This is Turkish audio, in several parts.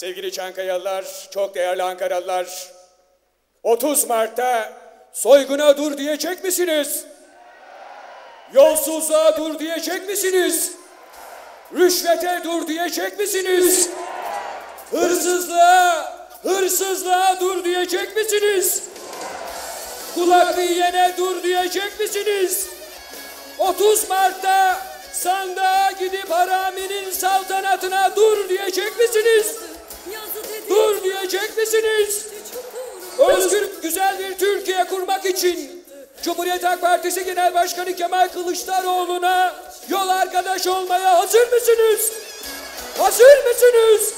Sevgili Çankayalılar, çok değerli Ankaralılar, 30 Mart'ta soyguna dur diyecek misiniz? Yolsuzluğa dur diyecek misiniz? Rüşvete dur diyecek misiniz? Hırsızlığa, hırsızlığa dur diyecek misiniz? Kulak yiyene dur diyecek misiniz? 30 Mart'ta sandığa gidip haraminin saltanatına dur diyecek misiniz? Dur diyecek misiniz? Özgür güzel bir Türkiye kurmak için Cumhuriyet Halk Partisi Genel Başkanı Kemal Kılıçdaroğlu'na yol arkadaş olmaya hazır mısınız? Hazır mısınız?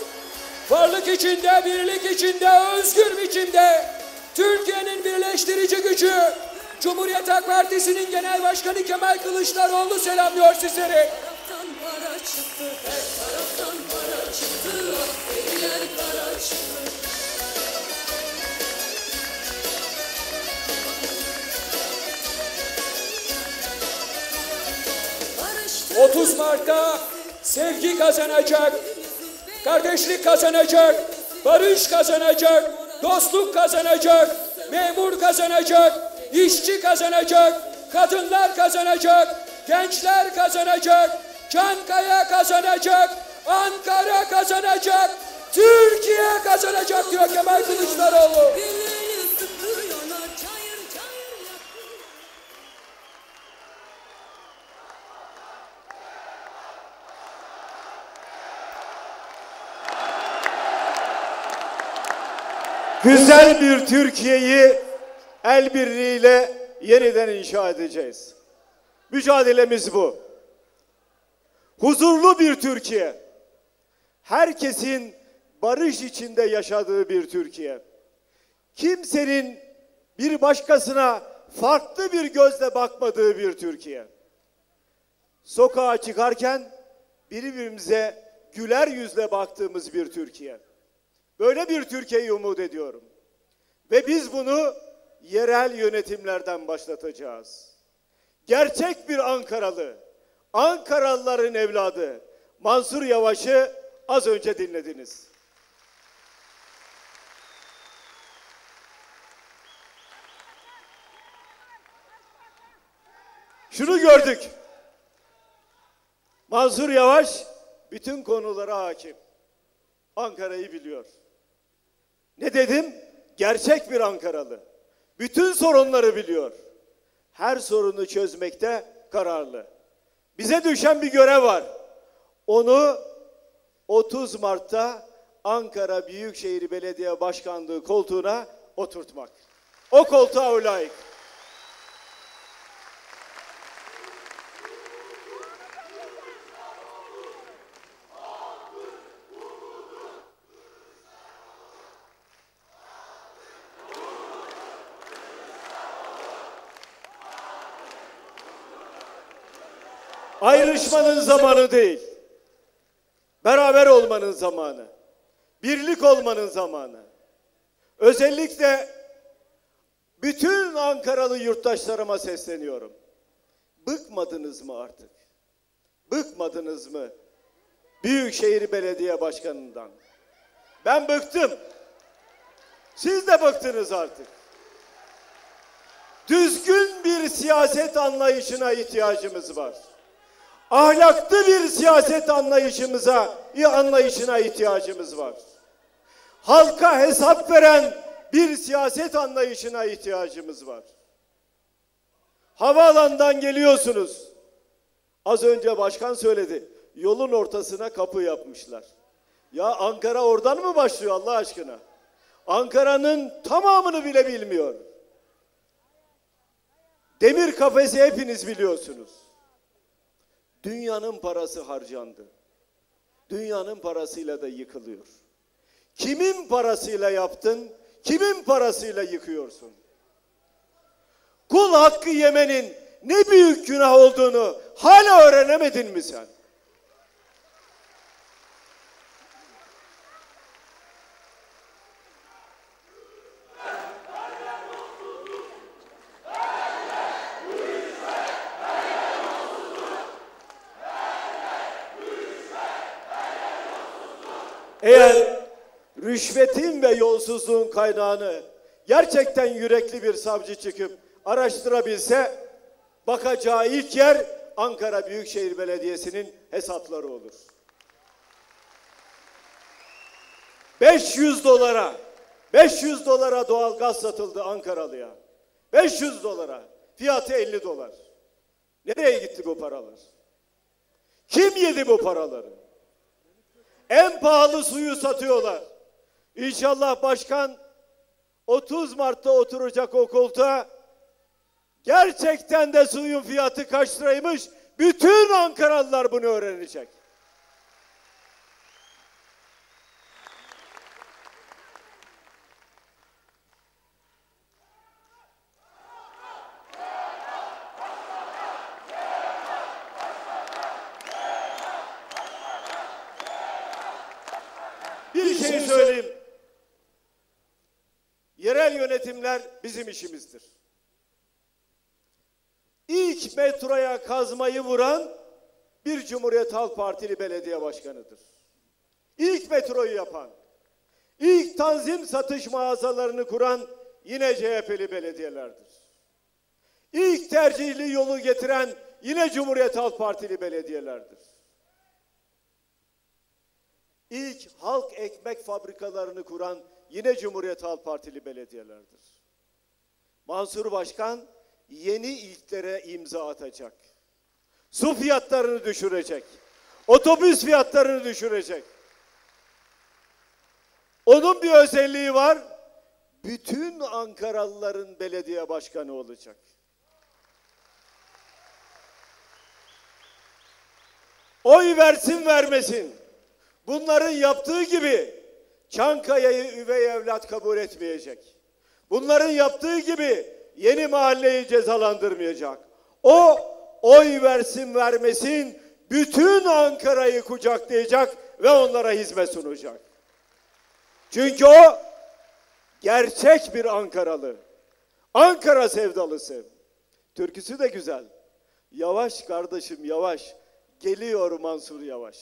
Varlık içinde, birlik içinde, özgür biçimde Türkiye'nin birleştirici gücü Cumhuriyet Halk Partisi'nin Genel Başkanı Kemal Kılıçdaroğlu selamlıyor sizleri. Para çıktı, her taraftan para çıktı, eller kara çıktı. Barıştı 30 Mart'ta sevgi kazanacak, kardeşlik kazanacak, barış kazanacak, dostluk kazanacak, memur kazanacak, işçi kazanacak, kadınlar kazanacak, gençler kazanacak, Çankaya kazanacak, Ankara kazanacak, Türkiye kazanacak diyor Kemal Kılıçdaroğlu. Güzel bir Türkiye'yi el birliğiyle yeniden inşa edeceğiz. Mücadelemiz bu. Huzurlu bir Türkiye. Herkesin barış içinde yaşadığı bir Türkiye. Kimsenin bir başkasına farklı bir gözle bakmadığı bir Türkiye. Sokağa çıkarken birbirimize güler yüzle baktığımız bir Türkiye. Böyle bir Türkiye'yi umut ediyorum. Ve biz bunu yerel yönetimlerden başlatacağız. Gerçek bir Ankaralı, Ankaralıların evladı Mansur Yavaş'ı az önce dinlediniz. Şunu gördük. Mansur Yavaş bütün konulara hakim. Ankara'yı biliyor. Ne dedim? Gerçek bir Ankaralı. Bütün sorunları biliyor. Her sorunu çözmekte kararlı. Bize düşen bir görev var. Onu 30 Mart'ta Ankara Büyükşehir Belediye Başkanlığı koltuğuna oturtmak. O koltuğa o layık. Ayrışmanın zamanı değil. Beraber olmanın zamanı. Birlik olmanın zamanı. Özellikle bütün Ankaralı yurttaşlarıma sesleniyorum. Bıkmadınız mı artık? Bıkmadınız mı? Büyükşehir Belediye Başkanı'ndan. Ben bıktım. Siz de bıktınız artık. Düzgün bir siyaset anlayışına ihtiyacımız var. Ahlaklı bir siyaset anlayışımıza, anlayışına ihtiyacımız var. Halka hesap veren bir siyaset anlayışına ihtiyacımız var. Havaalanından geliyorsunuz. Az önce başkan söyledi. Yolun ortasına kapı yapmışlar. Ya Ankara oradan mı başlıyor Allah aşkına? Ankara'nın tamamını bile bilmiyor. Demir kafesi hepiniz biliyorsunuz. Dünyanın parası harcandı. Dünyanın parasıyla da yıkılıyor. Kimin parasıyla yaptın? Kimin parasıyla yıkıyorsun? Kul hakkı yemenin ne büyük günah olduğunu hala öğrenemedin mi sen? Eğer rüşvetin ve yolsuzluğun kaynağını gerçekten yürekli bir savcı çıkıp araştırabilse bakacağı ilk yer Ankara Büyükşehir Belediyesi'nin hesapları olur. 500 dolara 500 dolara doğal gaz satıldı Ankaralıya. 500 dolara. Fiyatı 50 dolar. Nereye gitti bu paralar? Kim yedi bu paraları? En pahalı suyu satıyorlar. İnşallah başkan 30 Mart'ta oturacak o koltuğa. Gerçekten de suyun fiyatı kaç liraymış? Bütün Ankaralılar bunu öğrenecek. Bir şey söyleyeyim. Yerel yönetimler bizim işimizdir. İlk metroya kazmayı vuran bir Cumhuriyet Halk Partili belediye başkanıdır. İlk metroyu yapan, ilk tanzim satış mağazalarını kuran yine CHP'li belediyelerdir. İlk tercihli yolu getiren yine Cumhuriyet Halk Partili belediyelerdir. İlk halk ekmek fabrikalarını kuran yine Cumhuriyet Halk Partili belediyelerdir. Mansur Başkan yeni ilklere imza atacak. Su fiyatlarını düşürecek. Otobüs fiyatlarını düşürecek. Onun bir özelliği var. Bütün Ankaralıların belediye başkanı olacak. Oy versin vermesin. Bunların yaptığı gibi Çankaya'yı üvey evlat kabul etmeyecek. Bunların yaptığı gibi yeni mahalleyi cezalandırmayacak. O oy versin vermesin bütün Ankara'yı kucaklayacak ve onlara hizmet sunacak. Çünkü o gerçek bir Ankaralı. Ankara sevdalısı. Türküsü de güzel. Yavaş kardeşim yavaş. Geliyor Mansur Yavaş.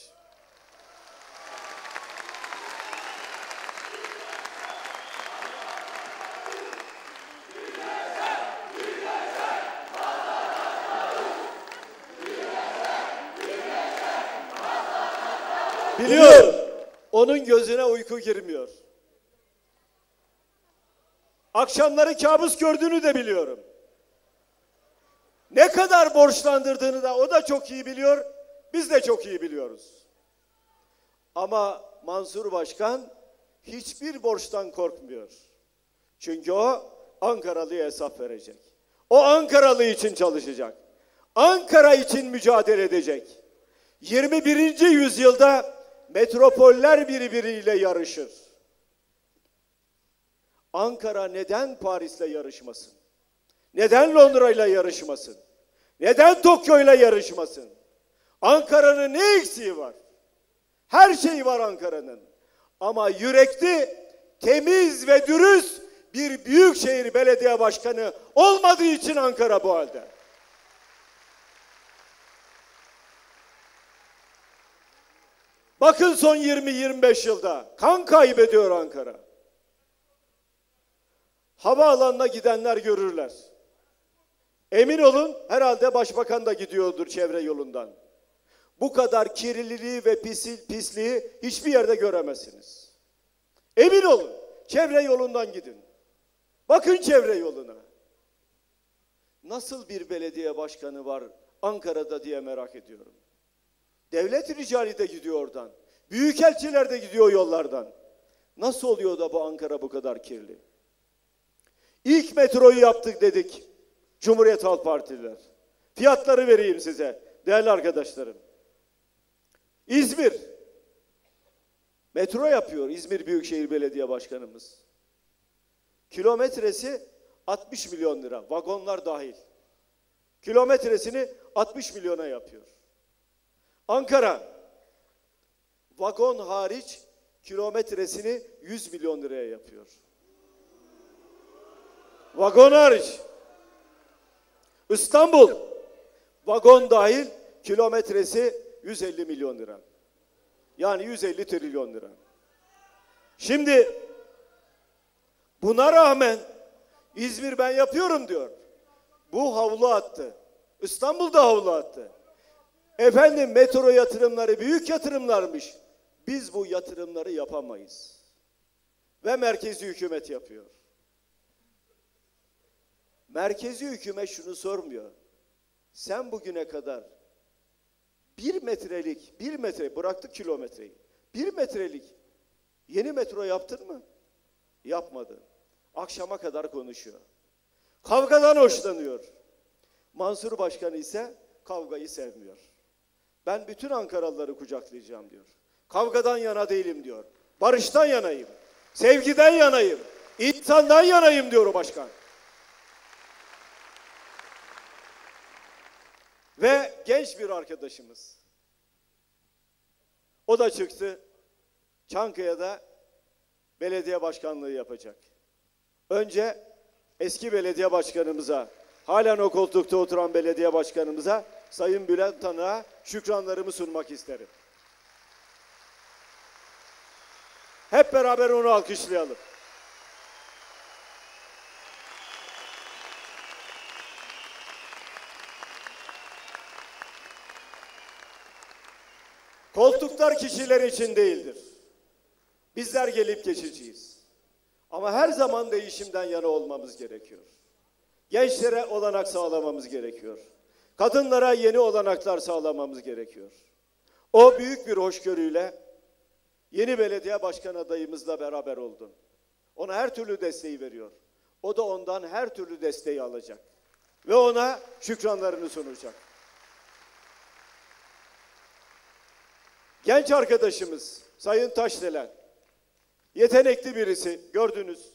Biliyor. Onun gözüne uyku girmiyor. Akşamları kabus gördüğünü de biliyorum. Ne kadar borçlandırdığını da o da çok iyi biliyor. Biz de çok iyi biliyoruz. Ama Mansur Başkan hiçbir borçtan korkmuyor. Çünkü o Ankaralı'ya hesap verecek. O Ankaralı için çalışacak. Ankara için mücadele edecek. 21. yüzyılda metropoller birbiriyle yarışır. Ankara neden Paris'le yarışmasın? Neden Londra'yla yarışmasın? Neden Tokyo'yla yarışmasın? Ankara'nın ne eksiği var? Her şeyi var Ankara'nın. Ama yürekli, temiz ve dürüst bir büyükşehir belediye başkanı olmadığı için Ankara bu halde. Bakın son 20-25 yılda kan kaybediyor Ankara. Havaalanına gidenler görürler. Emin olun herhalde başbakan da gidiyordur çevre yolundan. Bu kadar kirliliği ve pisi, pisliği hiçbir yerde göremezsiniz. Emin olun çevre yolundan gidin. Bakın çevre yoluna. Nasıl bir belediye başkanı var Ankara'da diye merak ediyorum. Devlet ricali de gidiyor oradan. Büyükelçiler de gidiyor yollardan. Nasıl oluyor da bu Ankara bu kadar kirli? İlk metroyu yaptık dedik. Cumhuriyet Halk Partililer. Fiyatları vereyim size değerli arkadaşlarım. İzmir. Metro yapıyor İzmir Büyükşehir Belediye Başkanımız. Kilometresi 60 milyon lira. Vagonlar dahil. Kilometresini 60 milyona yapıyor. Ankara vagon hariç kilometresini 100 milyon liraya yapıyor. Vagon hariç. İstanbul vagon dahil kilometresi 150 milyon lira. Yani 150 trilyon lira. Şimdi buna rağmen İzmir ben yapıyorum diyor. Bu havlu attı. İstanbul'da havlu attı. Efendim metro yatırımları büyük yatırımlarmış. Biz bu yatırımları yapamayız. Ve merkezi hükümet yapıyor. Merkezi hükümet şunu sormuyor. Sen bugüne kadar bir metrelik, bir metre bıraktık kilometreyi. Bir metrelik yeni metro yaptın mı? Yapmadı. Akşama kadar konuşuyor. Kavgadan hoşlanıyor. Mansur Başkan ise kavgayı sevmiyor. Ben bütün Ankaralıları kucaklayacağım diyor. Kavgadan yana değilim diyor. Barıştan yanayım. Sevgiden yanayım. İnsandan yanayım diyor o başkan. Ve genç bir arkadaşımız. O da çıktı. Çankaya'da belediye başkanlığı yapacak. Önce eski belediye başkanımıza, halen o koltukta oturan belediye başkanımıza Sayın Bülent Tanık'a şükranlarımı sunmak isterim. Hep beraber onu alkışlayalım. Koltuklar kişiler için değildir. Bizler gelip geçiciyiz. Ama her zaman değişimden yana olmamız gerekiyor. Gençlere olanak sağlamamız gerekiyor. Kadınlara yeni olanaklar sağlamamız gerekiyor. O büyük bir hoşgörüyle yeni belediye başkan adayımızla beraber oldu. Ona her türlü desteği veriyor. O da ondan her türlü desteği alacak. Ve ona şükranlarını sunacak. Genç arkadaşımız Sayın Taşdelen, yetenekli birisi gördünüz.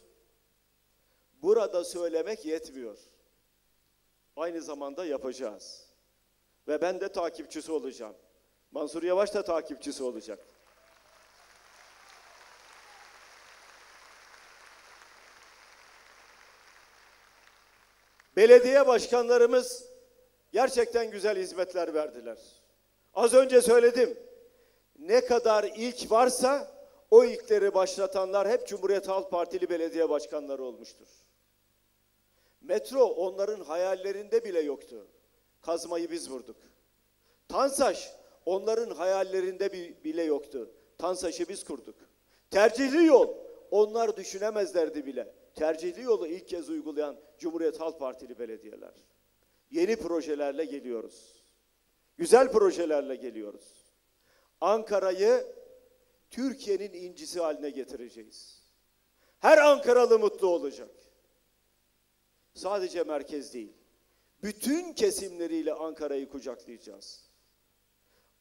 Burada söylemek yetmiyor. Aynı zamanda yapacağız. Ve ben de takipçisi olacağım. Mansur Yavaş da takipçisi olacak. Belediye başkanlarımız gerçekten güzel hizmetler verdiler. Az önce söyledim. Ne kadar ilk varsa o ilkleri başlatanlar hep Cumhuriyet Halk Partili belediye başkanları olmuştur. Metro onların hayallerinde bile yoktu. Kazmayı biz vurduk. Tansaş onların hayallerinde bi- bile yoktu. Tansaş'ı biz kurduk. Tercihli yol onlar düşünemezlerdi bile. Tercihli yolu ilk kez uygulayan Cumhuriyet Halk Partili belediyeler. Yeni projelerle geliyoruz. Güzel projelerle geliyoruz. Ankara'yı Türkiye'nin incisi haline getireceğiz. Her Ankaralı mutlu olacak. Sadece merkez değil. Bütün kesimleriyle Ankara'yı kucaklayacağız.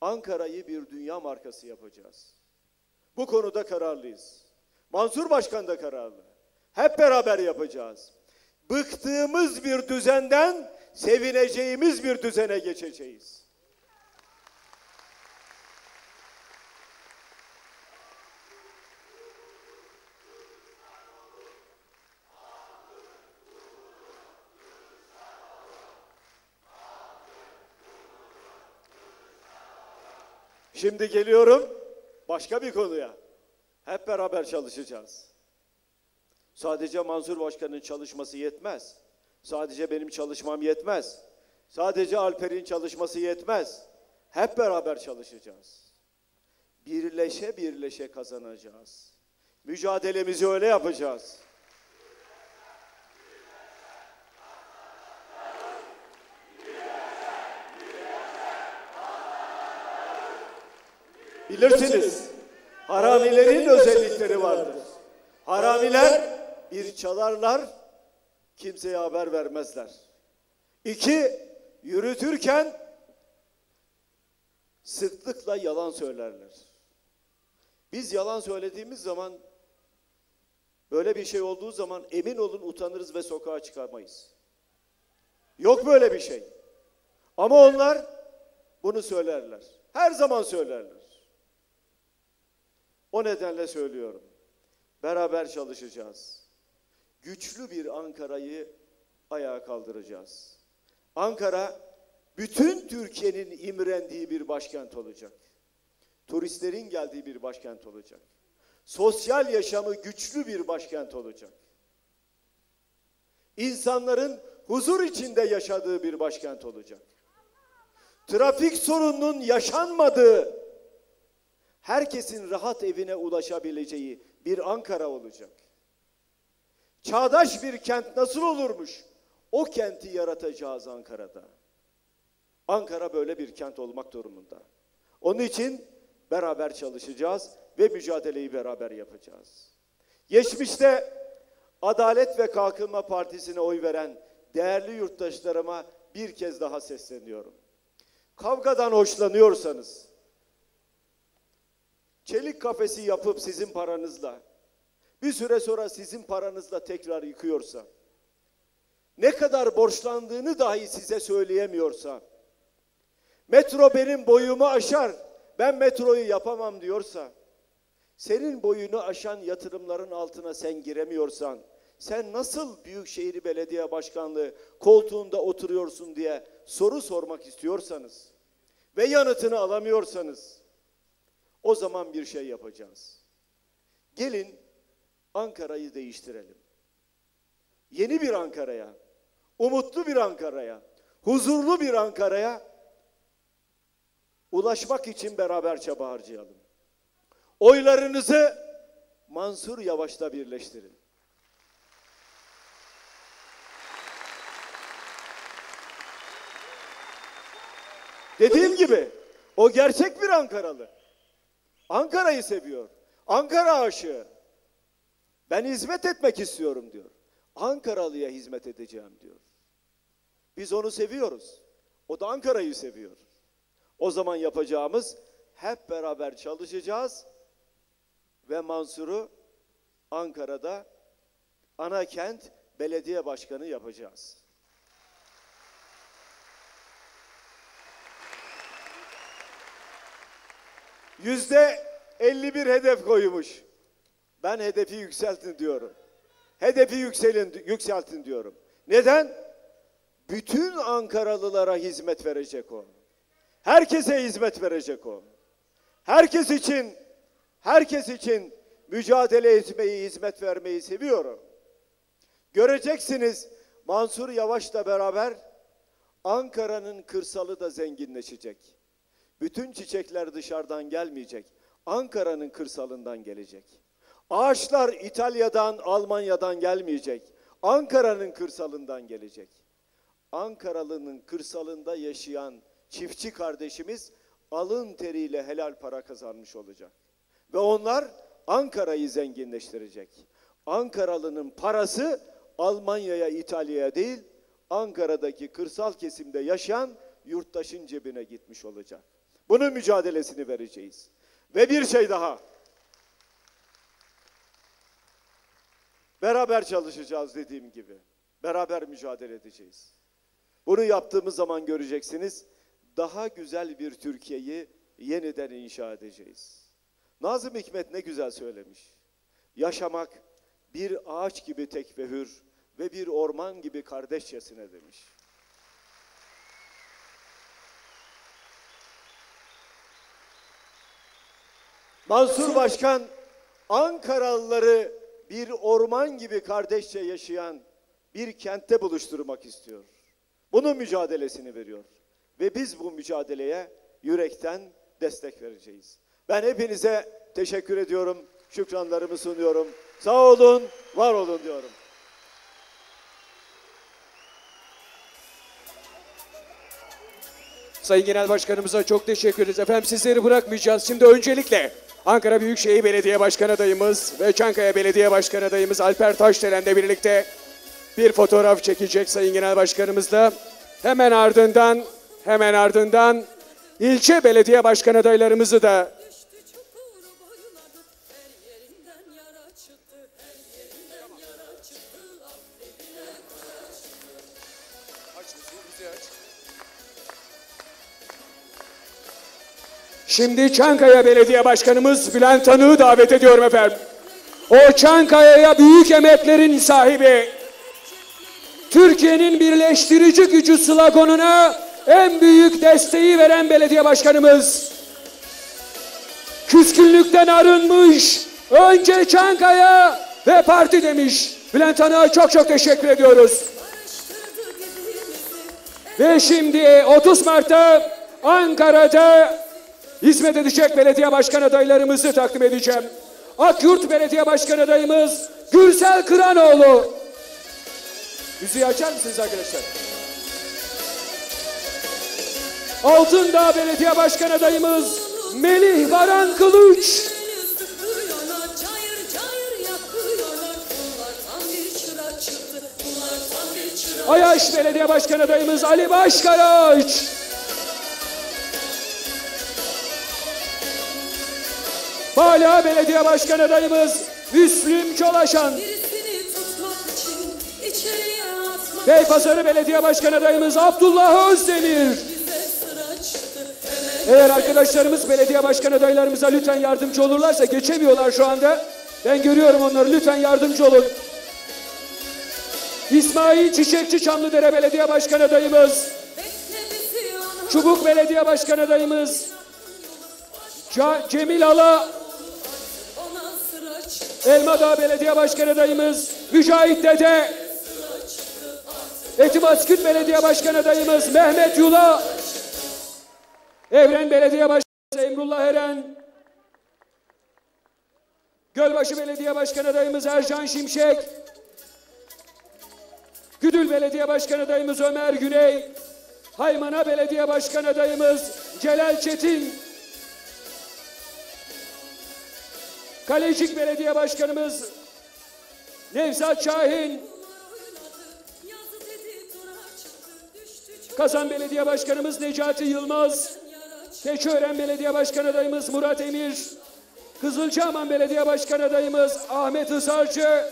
Ankara'yı bir dünya markası yapacağız. Bu konuda kararlıyız. Mansur Başkan da kararlı. Hep beraber yapacağız. Bıktığımız bir düzenden sevineceğimiz bir düzene geçeceğiz. Şimdi geliyorum başka bir konuya. Hep beraber çalışacağız. Sadece Mansur Başkan'ın çalışması yetmez. Sadece benim çalışmam yetmez. Sadece Alper'in çalışması yetmez. Hep beraber çalışacağız. Birleşe birleşe kazanacağız. Mücadelemizi öyle yapacağız. Bilirsiniz. Haramilerin özellikleri vardır. Haramiler bir çalarlar, kimseye haber vermezler. İki, yürütürken sıklıkla yalan söylerler. Biz yalan söylediğimiz zaman, böyle bir şey olduğu zaman emin olun utanırız ve sokağa çıkamayız. Yok böyle bir şey. Ama onlar bunu söylerler. Her zaman söylerler. O nedenle söylüyorum. Beraber çalışacağız. Güçlü bir Ankara'yı ayağa kaldıracağız. Ankara bütün Türkiye'nin imrendiği bir başkent olacak. Turistlerin geldiği bir başkent olacak. sosyal yaşamı güçlü bir başkent olacak. İnsanların huzur içinde yaşadığı bir başkent olacak. Trafik sorununun yaşanmadığı, herkesin rahat evine ulaşabileceği bir Ankara olacak. Çağdaş bir kent nasıl olurmuş? O kenti yaratacağız Ankara'da. Ankara böyle bir kent olmak durumunda. Onun için beraber çalışacağız ve mücadeleyi beraber yapacağız. Geçmişte Adalet ve Kalkınma Partisi'ne oy veren değerli yurttaşlarıma bir kez daha sesleniyorum. Kavgadan hoşlanıyorsanız, çelik kafesi yapıp sizin paranızla, bir süre sonra sizin paranızla tekrar yıkıyorsa, ne kadar borçlandığını dahi size söyleyemiyorsa, metro benim boyumu aşar, ben metroyu yapamam diyorsa, senin boyunu aşan yatırımların altına sen giremiyorsan, sen nasıl Büyükşehir Belediye Başkanlığı koltuğunda oturuyorsun diye soru sormak istiyorsanız ve yanıtını alamıyorsanız o zaman bir şey yapacağız. Gelin Ankara'yı değiştirelim. Yeni bir Ankara'ya, umutlu bir Ankara'ya, huzurlu bir Ankara'ya ulaşmak için beraber çaba harcayalım. Oylarınızı Mansur Yavaş'la birleştirin. Dediğim gibi o gerçek bir Ankaralı. Ankara'yı seviyor. Ankara aşığı. Ben hizmet etmek istiyorum diyor. Ankaralı'ya hizmet edeceğim diyor. Biz onu seviyoruz. O da Ankara'yı seviyor. O zaman yapacağımız hep beraber çalışacağız ve Mansur'u Ankara'da ana kent belediye başkanı yapacağız. Yüzde 51 hedef koymuş. Ben hedefi yükseltin diyorum. Hedefi yükselin, yükseltin diyorum. Neden? Bütün Ankaralılara hizmet verecek o. Herkese hizmet verecek o. Herkes için, herkes için mücadele etmeyi, hizmet vermeyi seviyorum. Göreceksiniz Mansur Yavaş'la beraber Ankara'nın kırsalı da zenginleşecek. Bütün çiçekler dışarıdan gelmeyecek. Ankara'nın kırsalından gelecek. Ağaçlar İtalya'dan, Almanya'dan gelmeyecek. Ankara'nın kırsalından gelecek. Ankaralı'nın kırsalında yaşayan çiftçi kardeşimiz alın teriyle helal para kazanmış olacak. Ve onlar Ankara'yı zenginleştirecek. Ankaralı'nın parası Almanya'ya, İtalya'ya değil, Ankara'daki kırsal kesimde yaşayan yurttaşın cebine gitmiş olacak. Bunun mücadelesini vereceğiz. Ve bir şey daha. Beraber çalışacağız dediğim gibi. Beraber mücadele edeceğiz. Bunu yaptığımız zaman göreceksiniz daha güzel bir Türkiye'yi yeniden inşa edeceğiz. Nazım Hikmet ne güzel söylemiş. Yaşamak bir ağaç gibi tek ve hür ve bir orman gibi kardeşçesine demiş. Mansur Başkan Ankaralıları bir orman gibi kardeşçe yaşayan bir kentte buluşturmak istiyor. Bunun mücadelesini veriyor. Ve biz bu mücadeleye yürekten destek vereceğiz. Ben hepinize teşekkür ediyorum. Şükranlarımı sunuyorum. Sağ olun, var olun diyorum. Sayın Genel Başkanımıza çok teşekkür ederiz. Efendim sizleri bırakmayacağız. Şimdi öncelikle Ankara Büyükşehir Belediye Başkan adayımız ve Çankaya Belediye Başkan adayımız Alper Taşdelen'le birlikte bir fotoğraf çekecek Sayın Genel Başkanımızla. Hemen ardından hemen ardından ilçe belediye başkan adaylarımızı da Şimdi Çankaya Belediye Başkanımız Bülent Tanık'ı davet ediyorum efendim. O Çankaya'ya büyük emeklerin sahibi, Türkiye'nin birleştirici gücü sloganına en büyük desteği veren belediye başkanımız. Küskünlükten arınmış, Önce Çankaya ve parti demiş. Bülent Hanım'a çok çok teşekkür ediyoruz. Ve şimdi 30 Mart'ta Ankara'da hizmet edecek belediye başkan adaylarımızı takdim edeceğim. Akyurt Belediye Başkan adayımız Gürsel Kıranoğlu. Müziği açar mısınız arkadaşlar? Altındağ Belediye Başkan adayımız Melih Baran Kılıç. Ayaş Belediye Başkan adayımız Ali Başkaraç. Hala Belediye Başkan adayımız Müslüm Çolaşan. Beypazarı Belediye Başkan adayımız Abdullah Özdemir. Eğer arkadaşlarımız belediye başkan adaylarımıza lütfen yardımcı olurlarsa geçemiyorlar şu anda. Ben görüyorum onları lütfen yardımcı olun. İsmail Çiçekçi Çamlıdere Belediye Başkan adayımız. Çubuk Belediye Başkan adayımız Cemil Ala, Elmadağ Belediye Başkan adayımız Mücahit Dede, Etimasküt Belediye Başkan adayımız Mehmet Yula, Evren Belediye Başkanı Emrullah Eren, Gölbaşı Belediye Başkan adayımız Ercan Şimşek, Güdül Belediye Başkan adayımız Ömer Güney, Haymana Belediye Başkan adayımız Celal Çetin, Kalecik Belediye Başkanımız Nevzat Şahin, Kazan Belediye Başkanımız Necati Yılmaz, Keçiören Belediye Başkan adayımız Murat Emir, Kızılcahaman Belediye Başkan adayımız Ahmet Hızarcı,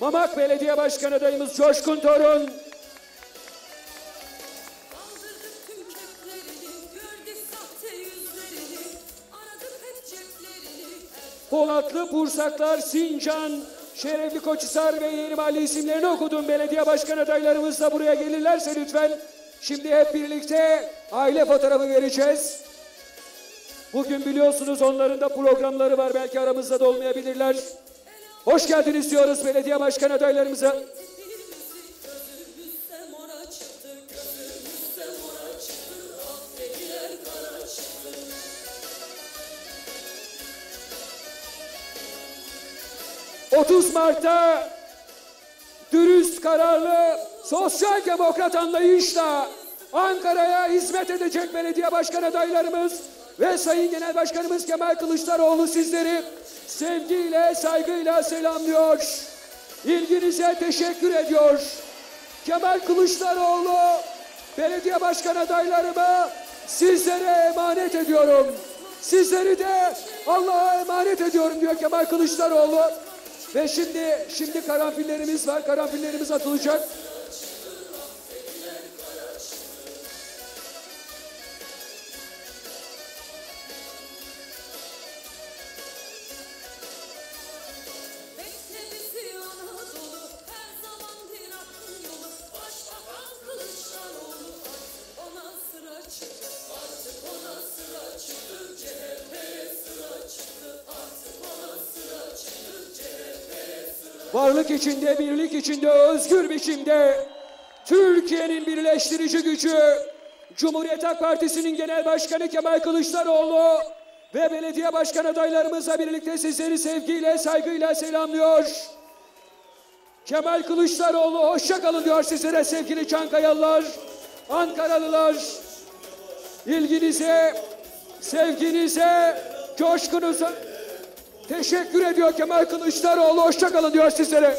Mamak Belediye Başkan adayımız Coşkun Torun, Polatlı, Bursaklar, Sincan, Şerefli Koçhisar ve Yeni Mahalle isimlerini okudum. Belediye başkan adaylarımız da buraya gelirlerse lütfen. Şimdi hep birlikte aile fotoğrafı vereceğiz. Bugün biliyorsunuz onların da programları var. Belki aramızda da olmayabilirler. Hoş geldiniz diyoruz belediye başkan adaylarımıza. 30 Mart'ta dürüst, kararlı, sosyal demokrat anlayışla Ankara'ya hizmet edecek belediye başkan adaylarımız ve Sayın Genel Başkanımız Kemal Kılıçdaroğlu sizleri sevgiyle, saygıyla selamlıyor. İlginize teşekkür ediyor. Kemal Kılıçdaroğlu belediye başkan adaylarımı sizlere emanet ediyorum. Sizleri de Allah'a emanet ediyorum diyor Kemal Kılıçdaroğlu. Ve şimdi şimdi karanfillerimiz var. Karanfillerimiz atılacak. Varlık içinde, birlik içinde, özgür biçimde Türkiye'nin birleştirici gücü Cumhuriyet Halk Partisi'nin Genel Başkanı Kemal Kılıçdaroğlu ve belediye başkan adaylarımızla birlikte sizleri sevgiyle, saygıyla selamlıyor. Kemal Kılıçdaroğlu hoşça kalın diyor sizlere sevgili Çankayalılar, Ankaralılar. İlginize, sevginize, coşkunuza teşekkür ediyor Kemal Kılıçdaroğlu. Hoşça kalın diyor sizlere.